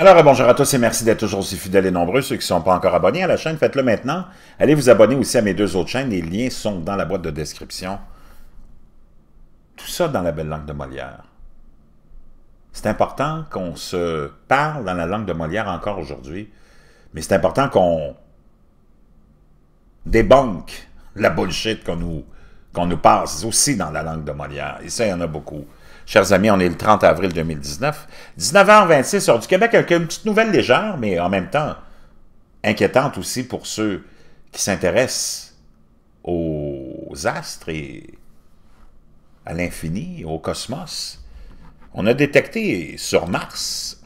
Alors, bonjour à tous et merci d'être toujours aussi fidèles et nombreux. Ceux qui ne sont pas encore abonnés à la chaîne, faites-le maintenant. Allez vous abonner aussi à mes deux autres chaînes. Les liens sont dans la boîte de description. Tout ça dans la belle langue de Molière. C'est important qu'on se parle dans la langue de Molière encore aujourd'hui, mais c'est important qu'on débunk la bullshit qu'on nous, qu'on nous passe aussi dans la langue de Molière. Et ça, il y en a beaucoup. Chers amis, on est le 30 avril 2019. 19h26, heure du Québec, avec une petite nouvelle légère, mais en même temps inquiétante aussi pour ceux qui s'intéressent aux astres et à l'infini, au cosmos. On a détecté sur Mars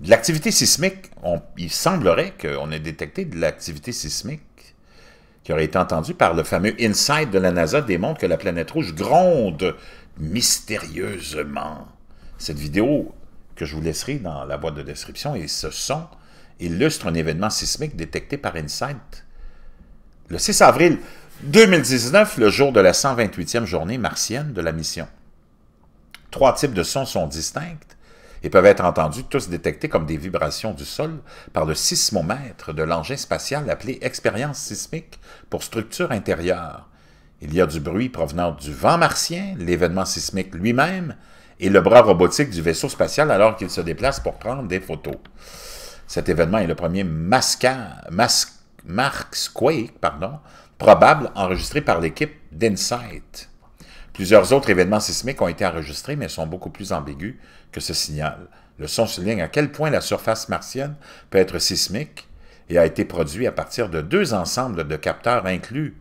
de l'activité sismique. il semblerait qu'on ait détecté de l'activité sismique qui aurait été entendue par le fameux InSight de la NASA démontre que la planète rouge gronde mystérieusement. Cette vidéo que je vous laisserai dans la boîte de description et ce son illustre un événement sismique détecté par InSight le 6 avril 2019, le jour de la 128e journée martienne de la mission. Trois types de sons sont distincts et peuvent être entendus tous détectés comme des vibrations du sol par le sismomètre de l'engin spatial appelé expérience sismique pour structure intérieure. Il y a du bruit provenant du vent martien, l'événement sismique lui-même, et le bras robotique du vaisseau spatial alors qu'il se déplace pour prendre des photos. Cet événement est le premier masca, Quake probable enregistré par l'équipe d'Insight. Plusieurs autres événements sismiques ont été enregistrés, mais sont beaucoup plus ambigus que ce signal. Le son souligne à quel point la surface martienne peut être sismique et a été produit à partir de deux ensembles de capteurs inclus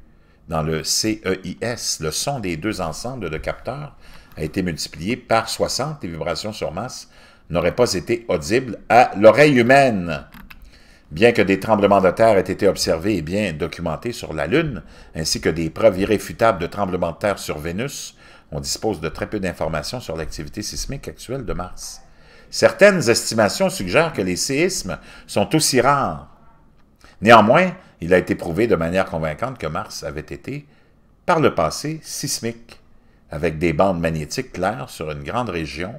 dans le CEIS. Le son des deux ensembles de capteurs a été multiplié par 60. Les vibrations sur masse n'auraient pas été audibles à l'oreille humaine. Bien que des tremblements de terre aient été observés et bien documentés sur la Lune, ainsi que des preuves irréfutables de tremblements de terre sur Vénus, on dispose de très peu d'informations sur l'activité sismique actuelle de Mars. Certaines estimations suggèrent que les séismes sont aussi rares. Néanmoins, il a été prouvé de manière convaincante que Mars avait été, par le passé, sismique, avec des bandes magnétiques claires sur une grande région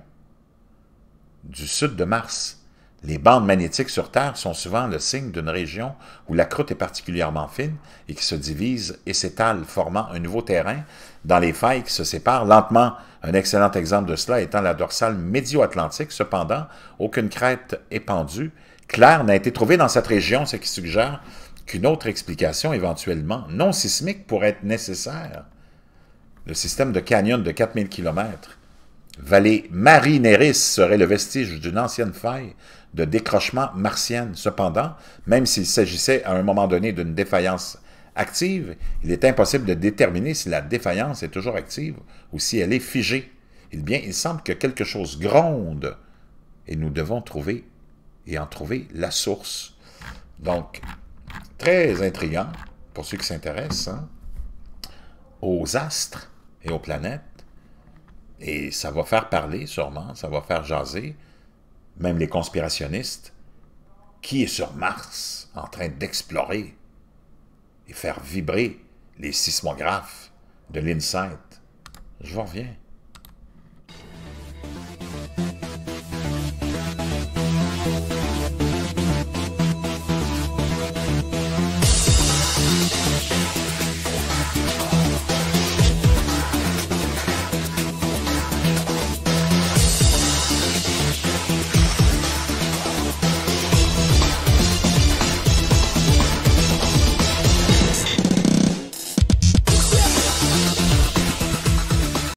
du sud de Mars, les bandes magnétiques sur Terre sont souvent le signe d'une région où la croûte est particulièrement fine et qui se divise et s'étale, formant un nouveau terrain dans les failles qui se séparent lentement. Un excellent exemple de cela étant la dorsale médio-atlantique. Cependant, aucune crête épandue claire n'a été trouvée dans cette région, ce qui suggère qu'une autre explication, éventuellement non sismique, pourrait être nécessaire. Le système de canyon de 4000 km vallée Marineris serait le vestige d'une ancienne faille de décrochement martienne. Cependant, même s'il s'agissait à un moment donné d'une défaillance active, il est impossible de déterminer si la défaillance est toujours active ou si elle est figée. Eh bien, il semble que quelque chose gronde et nous devons trouver et en trouver la source. Donc, très intriguant pour ceux qui s'intéressent hein, aux astres et aux planètes. Et ça va faire parler, sûrement, ça va faire jaser, même les conspirationnistes. Qui est sur Mars en train d'explorer et faire vibrer les sismographes de l'InSight? Je vous reviens.